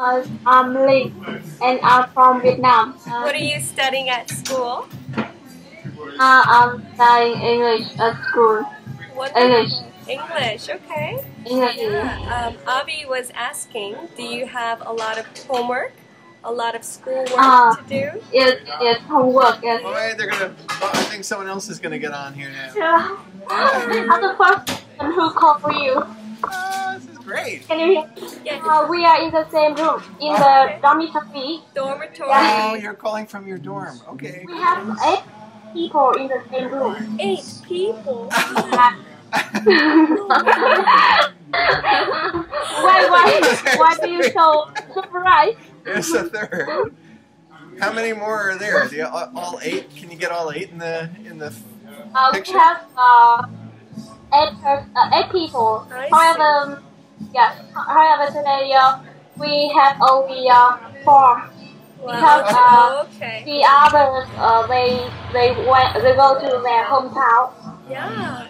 Uh, I'm Lee, and I'm from Vietnam. Uh, What are you studying at school? uh, I'm studying English at school. What English. English, okay. English. Yeah. Um, Avi was asking, do you have a lot of homework? A lot of schoolwork Uh, to do? It, it's homework. Yes. All right, they're gonna. Well, I think someone else is gonna get on here now. Yeah. I'm the first one who called for you. This is great. Can you hear? Yes. Uh, we are in the same room, in the dormitory. Dormitory. Oh, you're calling from your dorm. Okay. We have eight people in the same room. Eight people. why, why, why do you so surprised? There's a third. How many more are there? Do you, all all eight? Can you get all eight in the in the? Uh, we have uh, eight, uh, eight people. I see. However, yes. However, today uh, we have only uh, four. Because, uh. Okay. The others, uh, they they went they go to their hometown. Yeah.